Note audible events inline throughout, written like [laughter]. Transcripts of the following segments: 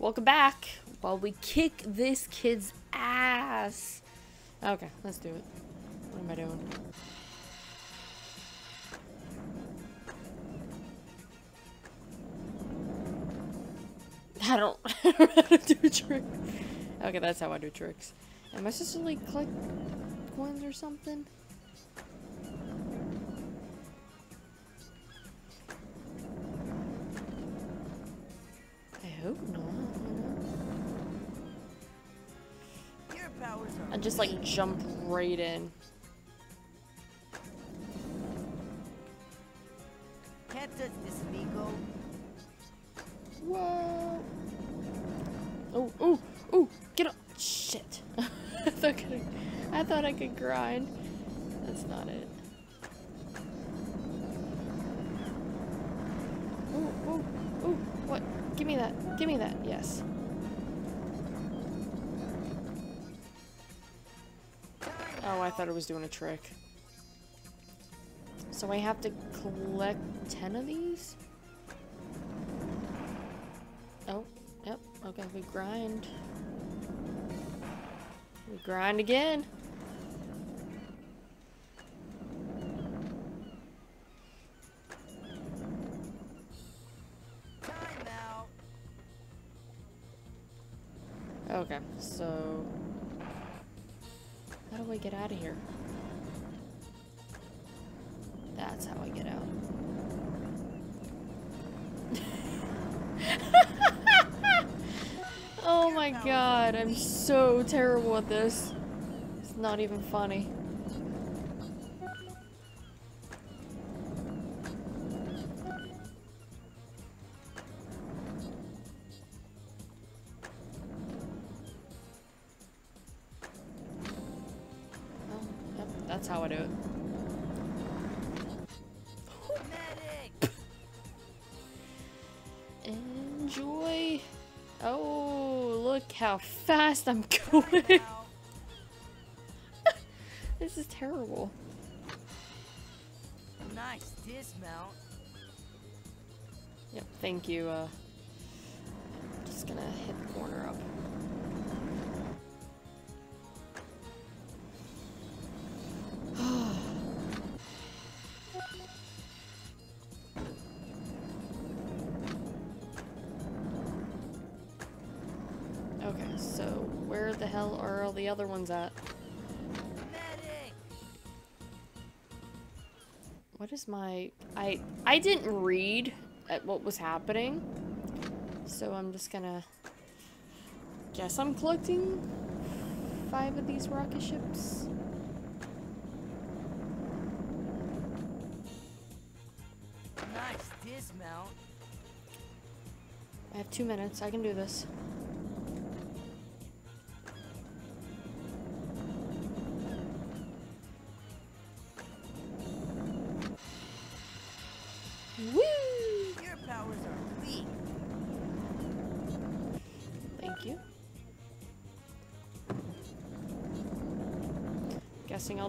Welcome back while we kick this kid's ass. Okay, let's do it. What am I doing? I don't, I [laughs] don't know how to do a trick. Okay, that's how I do tricks. Am I supposed to like collect coins or something? I just like jump right in. Can't touch this, amigo. Whoa! Oh, oh, oh! Get up! Shit! [laughs] I thought I could. I thought I could grind. That's not it. Oh, oh, oh! What? Give me that! Give me that! Yes. I thought it was doing a trick. So I have to collect 10 of these? Oh, yep. Okay, we grind. We grind again. Okay, so how do I get out of here? That's how I get out. [laughs] oh my god, I'm so terrible at this. It's not even funny. Look how fast I'm going. [laughs] This is terrible. Nice dismount. Yep, thank you. Uh, just gonna hit the corner up. Other ones at? Medic. What is my... I I didn't read at what was happening. So I'm just gonna... Guess I'm collecting five of these rocket ships. Nice dismount. I have two minutes. I can do this.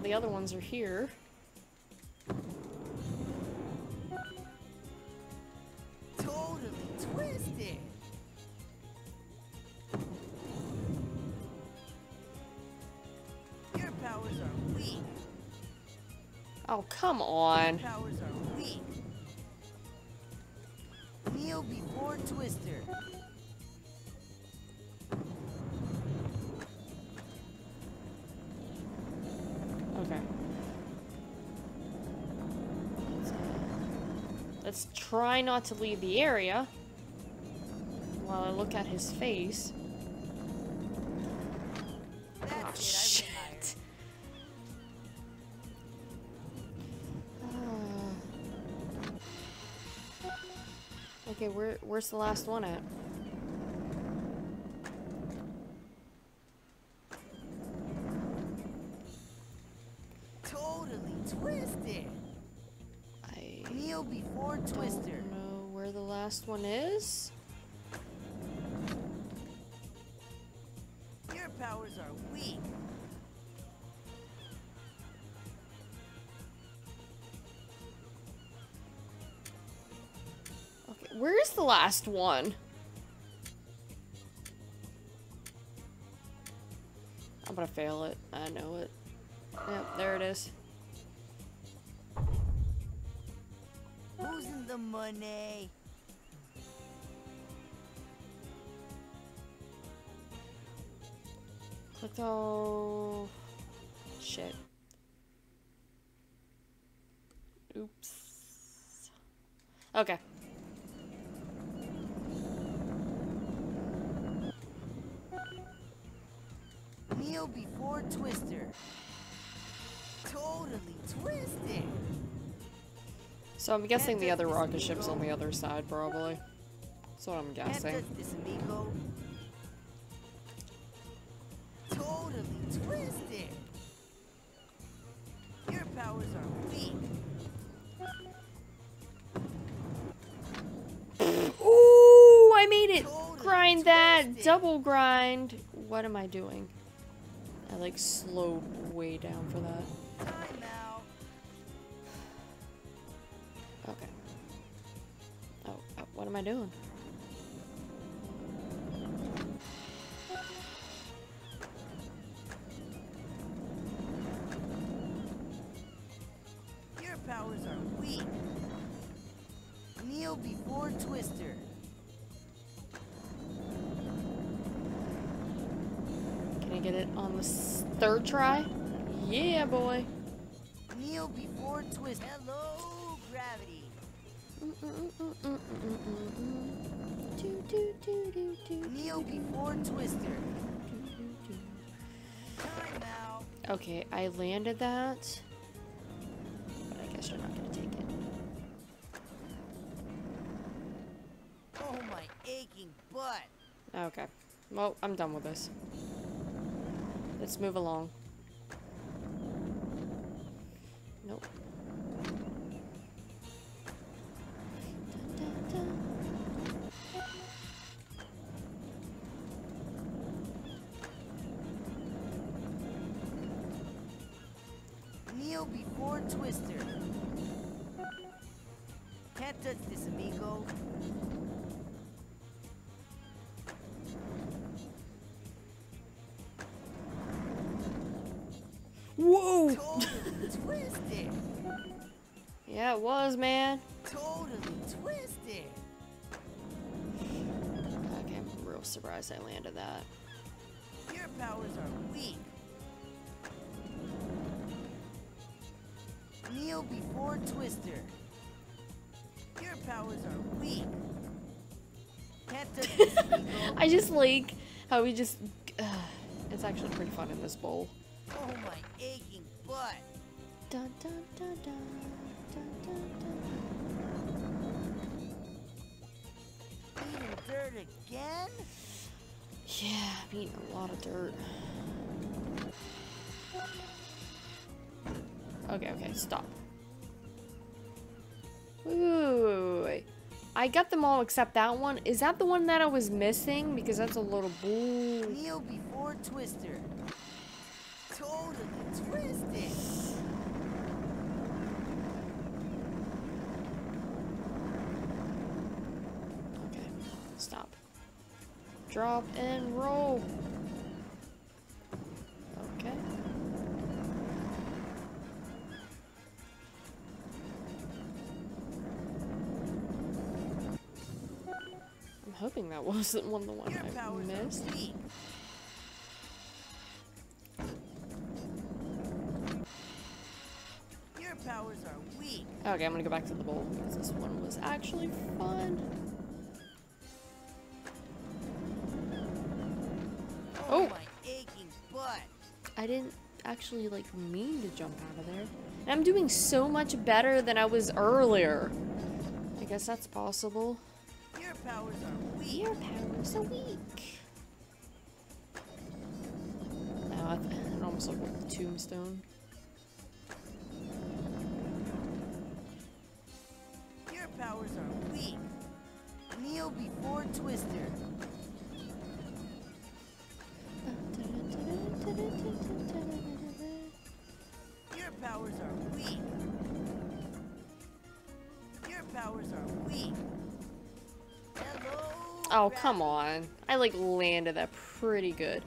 The other ones are here. Totally twisted. Your powers are weak. Oh, come on. Your powers are weak. Kneel before Twister. Let's try not to leave the area while I look at his face. That's Oh, it, shit. Ah. [sighs] Okay, where where's the last one at? Totally twisted kill before Twister. I don't know where the last one is. Your powers are weak. Okay, where is the last one? I'm gonna fail it. I know it. Yep, there it is. The money? Click oh shit. Oops. Okay. Kneel before Twister. [sighs] Totally twisted. So I'm guessing the other rocket ship's on the other side, probably. That's what I'm guessing. touch this, amigo. Totally twisted. Your powers are weak. [laughs] Ooh, I made it! Totally Grind that! twisted. Double grind! What am I doing? I like slowed way down for that. What am I doing? Your powers are weak. Kneel before Twister. Can I get it on the third try? Yeah, boy. Kneel before Twister. Hello, gravity. Kneel before Twister. Okay, I landed that. But I guess you're not gonna take it. Oh, my aching butt. Okay. Well, I'm done with this. Let's move along. Whoa! Totally. Yeah, it was, man. Totally twisted. Okay, I'm real surprised I landed that. Your powers are weak. Kneel before Twister. Your powers are weak. Can't touch this, [laughs] amigo. I just like how we just. Uh, [sighs] it's actually pretty fun in this bowl. Oh, my aching butt. Dun, dun, dun, dun, dun, dun, dun. Eating dirt again? Yeah, I'm eating a lot of dirt. Okay, okay, stop. Wait, wait, wait, wait. I got them all except that one. Is that the one that I was missing? Because that's a little bull. Kneel before Twister. Totally twisted. Okay, stop. Drop and roll. Okay. I'm hoping that [laughs] wasn't one of the one I missed. Okay, I'm gonna go back to the bowl because this one was actually fun. Oh, Oh. my aching butt. I didn't actually like mean to jump out of there. And I'm doing so much better than I was earlier. I guess that's possible. Your powers are weak. Your powers are weak. Now it it almost looked like a tombstone. Are weak. Hello. Oh, come on. I like landed that pretty good.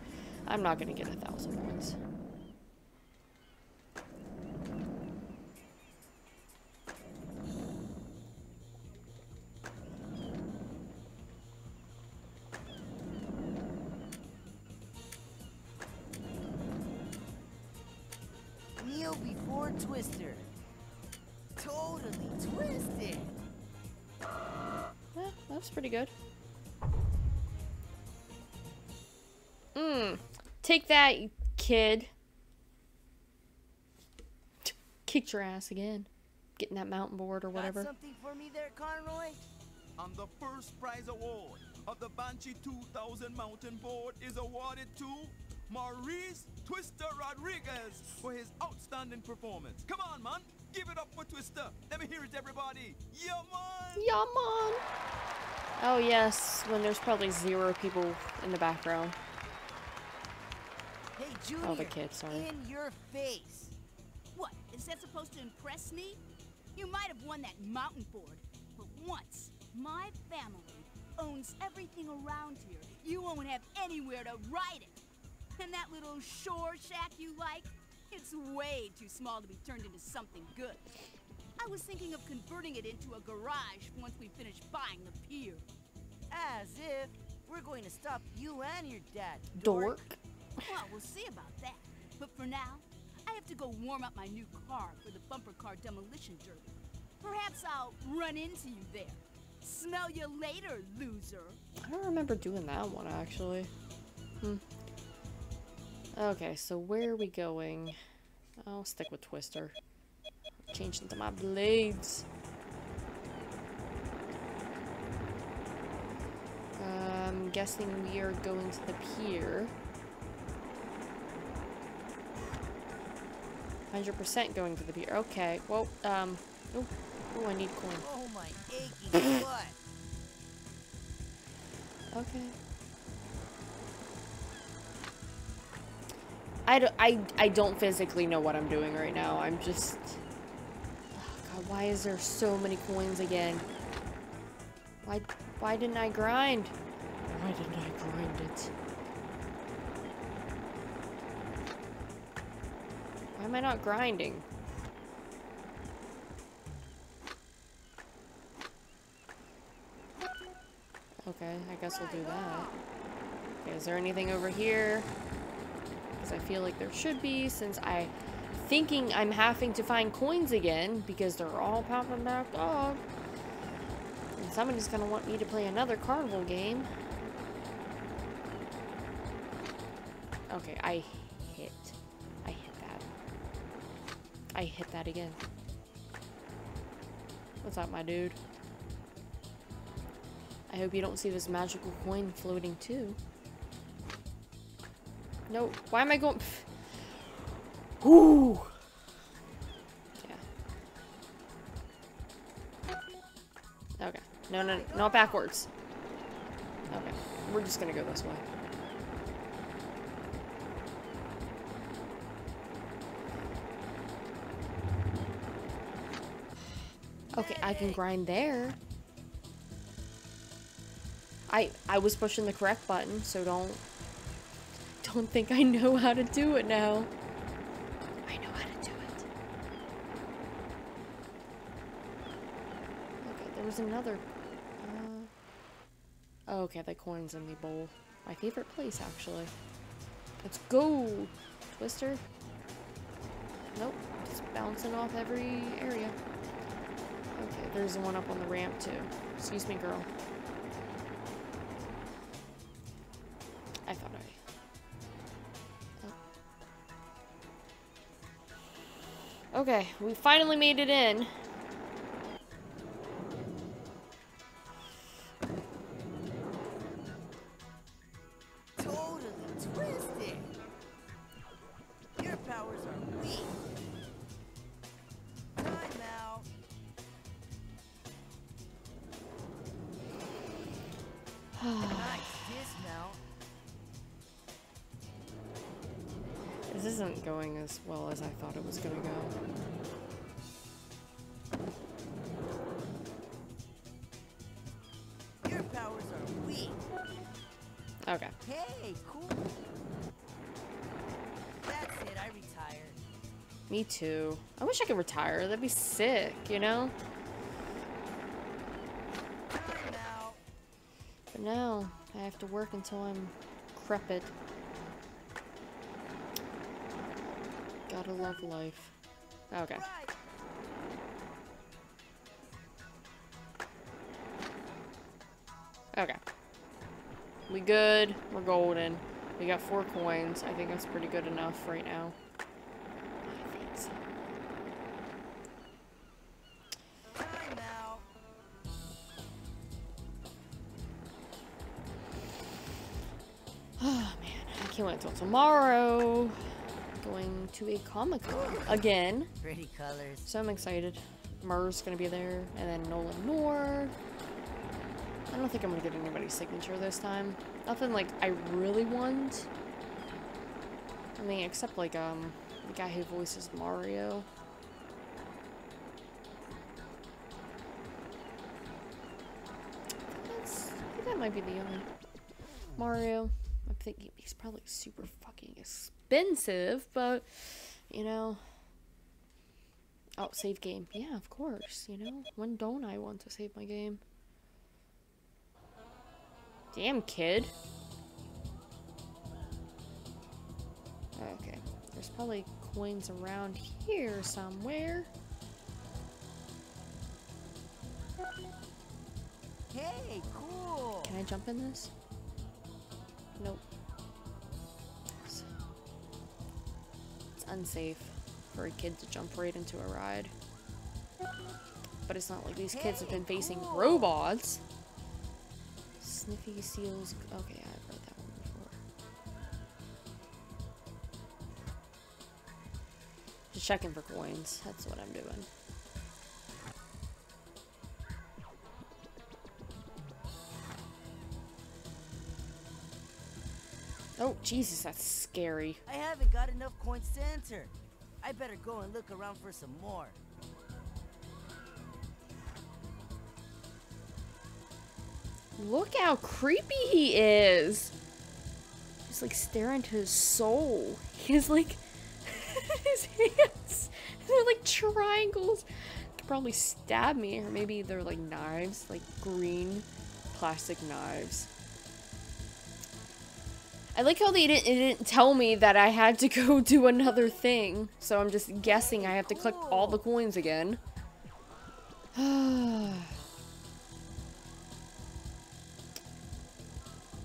I'm not gonna get a thousand points. Take that, kid. Kicked your ass again. Getting that mountain board or Got whatever. something for me there, Conroy? And the first prize award of the Banshee 2000 Mountain Board is awarded to Maurice Twister Rodriguez for his outstanding performance. Come on, man. Give it up for Twister. Let me hear it, everybody. Yeah, man. Yeah, mom. Oh yes, when there's probably zero people in the background. Hey, Junior. Oh, the kid, sorry. In your face. What? Is that supposed to impress me? You might have won that mountain board, but once my family owns everything around here, you won't have anywhere to ride it. And that little shore shack you like, it's way too small to be turned into something good. I was thinking of converting it into a garage once we finish buying the pier. As if we're going to stop you and your dad. Dork. Well, we'll see about that. But for now, I have to go warm up my new car for the bumper car demolition derby. Perhaps I'll run into you there. Smell you later, loser. I don't remember doing that one actually. Hmm. Okay, so where are we going? I'll stick with Twister. Change into my blades. I'm guessing we are going to the pier. 100% going to the beer. Okay, well, um, oh, oh I need coin. Oh, my aching butt. Okay. I don't, I, I don't physically know what I'm doing right now. I'm just... Oh God, why is there so many coins again? Why, why didn't I grind? Why didn't I grind it? Why am I not grinding? Okay, I guess we'll do that. Okay, is there anything over here? Because I feel like there should be, since I thinking I'm having to find coins again because they're all popping back up. And somebody's gonna want me to play another carnival game. Okay, I. I I hit that again. What's up, my dude? I hope you don't see this magical coin floating too. No, why am I going? Pff. Ooh. Yeah. Okay. No, no, no, not backwards. Okay, we're just gonna go this way. Okay, I can grind there. I I was pushing the correct button, so don't don't think I know how to do it now. I know how to do it. Okay, there was another. Uh, oh, okay, the coins in the bowl. My favorite place, actually. Let's go, Twister. Nope, just bouncing off every area. Okay, there's the one up on the ramp too. Excuse me, girl. I thought I. Oh. Okay, we finally made it in. Isn't going as well as I thought it was gonna go. Your powers are weak. Okay. Hey, cool. That's it, I retired. Me too. I wish I could retire. That'd be sick, you know? Now. But now, I have to work until I'm crepit. Gotta love life. Oh, okay. Okay. We good. We're golden. We got four coins. I think that's pretty good enough right now. I so. Now. Oh man, I can't wait until tomorrow. Going to a Comic Con again. Pretty colors. So I'm excited. Murr's gonna be there, and then Nolan North. I don't think I'm gonna get anybody's signature this time. Nothing like I really want. I mean, except like um the guy who voices Mario. That's, I think that might be the only Mario. I'm thinking he's probably super fucking expensive, but you know. Oh, save game. Yeah, of course, you know. When don't I want to save my game? Damn, kid. Okay. There's probably coins around here somewhere. Hey, cool. Can I jump in this? Nope. Unsafe for a kid to jump right into a ride. But it's not like these kids have been facing robots. Sniffy seals. Okay, I've read that one before. Just checking for coins. That's what I'm doing. Jesus, that's scary. I haven't got enough coins to enter. I better go and look around for some more. Look how creepy he is. He's like staring into his soul. [laughs] He has like [laughs] his hands. [laughs] They're like triangles. Could probably stab me, or maybe they're like knives, like green plastic knives. I like how they didn't, didn't tell me that I had to [laughs] go do another thing. So I'm just guessing I have to collect all the coins again. [sighs]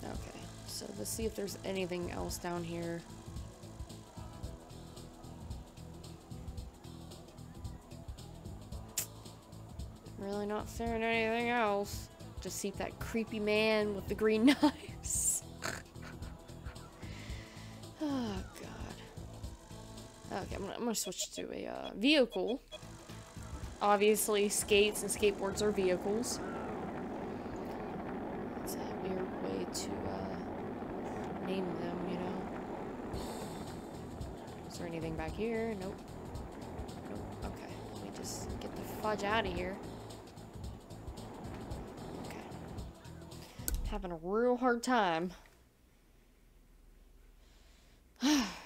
Okay, so let's see if there's anything else down here. Really not seeing anything else. Just see that creepy man with the green [laughs] knives. Oh god. Okay, I'm gonna, I'm gonna switch to a uh, vehicle. Obviously, skates and skateboards are vehicles. It's a weird way to uh, name them, you know. Is there anything back here? Nope. Nope. Okay. Let me just get the fudge out of here. Okay. Having a real hard time.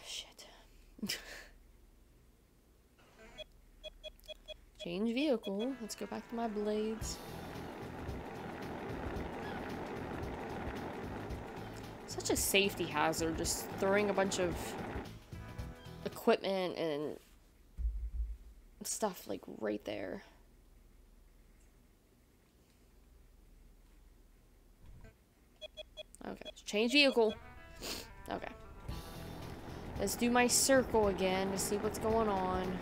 Shit. Change vehicle. Let's go back to my blades. Such a safety hazard, just throwing a bunch of equipment and stuff like right there. Okay, change vehicle. Okay. Let's do my circle again to see what's going on.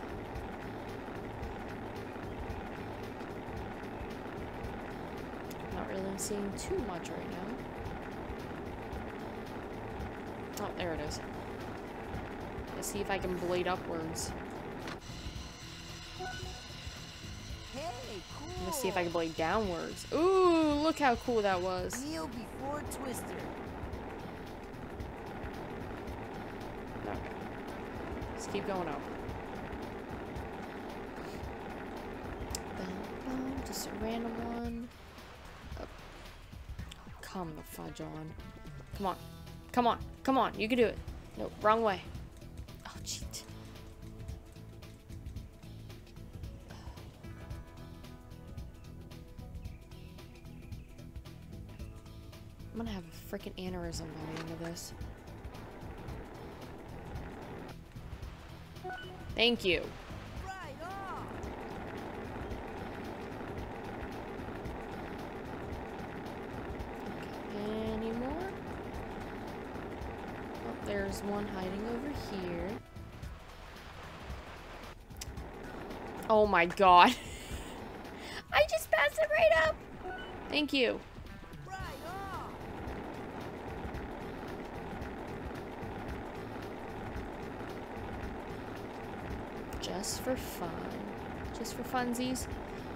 Seeing too much right now. Oh, there it is. Let's see if I can blade upwards. Let's see if I can blade downwards. Ooh, look how cool that was. Kneel before Twister. Okay. Let's keep going up. Just a random one. Come the fudge on. Come on. Come on. Come on. You can do it. No, wrong way. Oh, cheat. I'm gonna have a freaking aneurysm by the end of this. Thank you. There's one hiding over here. Oh my god. [laughs] I just passed it right up. Thank you. Just for fun. Just for funsies.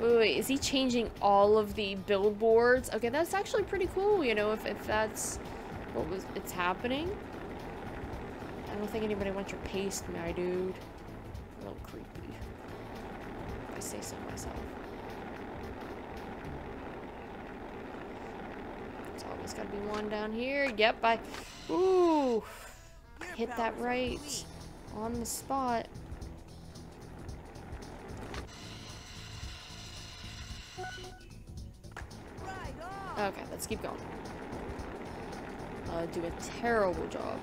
Wait, wait, wait, is he changing all of the billboards? Okay, that's actually pretty cool, you know, if, if that's what was it's happening. I don't think anybody wants your paste, my dude. A little creepy. If I say so myself. There's always gotta be one down here. Yep, I ooh hit that right on the spot. Okay, let's keep going. Uh, do a terrible job.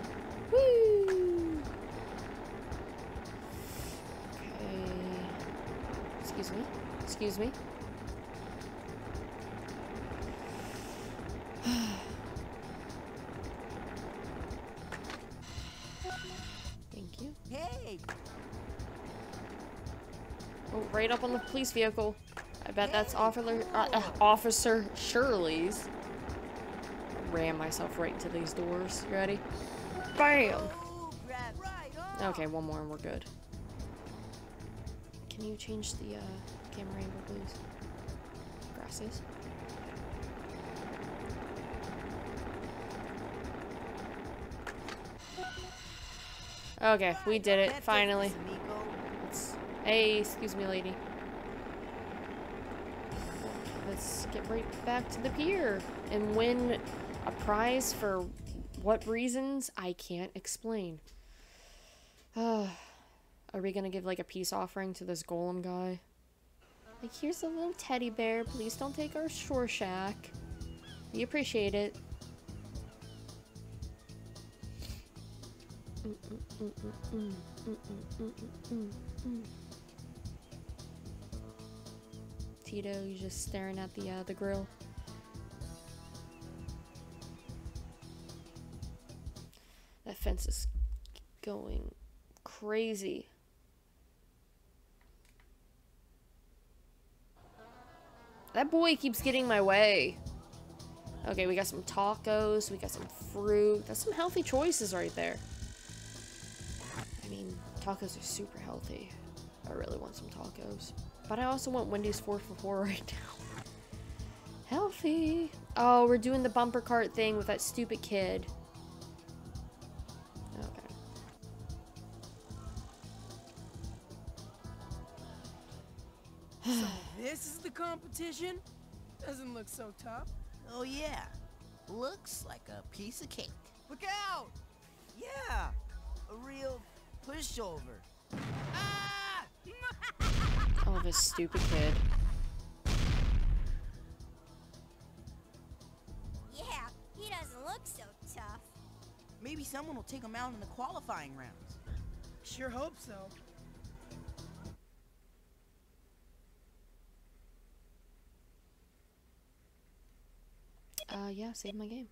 Woo! Okay. Excuse me. Excuse me. Thank you. Hey, Oh, right up on the police vehicle. I bet that's Officer uh, uh, Officer Shirley's. Ram myself right into these doors. You ready? Bam! Okay, one more and we're good. Can you change the uh, camera angle, please? Grasses. Okay, we did it, finally. Hey, excuse me, lady. Let's get right back to the pier and win a prize for what reasons? I can't explain. Uh, [sighs] are we gonna give like a peace offering to this golem guy? Like, here's a little teddy bear. Please don't take our shore shack. We appreciate it. Tito, you just staring at the uh, the grill. Going crazy. That boy keeps getting my way. Okay, we got some tacos, we got some fruit. That's some healthy choices right there. I mean, tacos are super healthy. I really want some tacos. But I also want Wendy's 4 for 4 [laughs] right now. Healthy. Oh, we're doing the bumper cart thing with that stupid kid. So this is the competition? Doesn't look so tough. Oh yeah. Looks like a piece of cake. Look out! Yeah, a real pushover. Ah! [laughs] Oh, this stupid kid. Yeah, he doesn't look so tough. Maybe someone will take him out in the qualifying rounds. Sure hope so. Uh, yeah, save my game.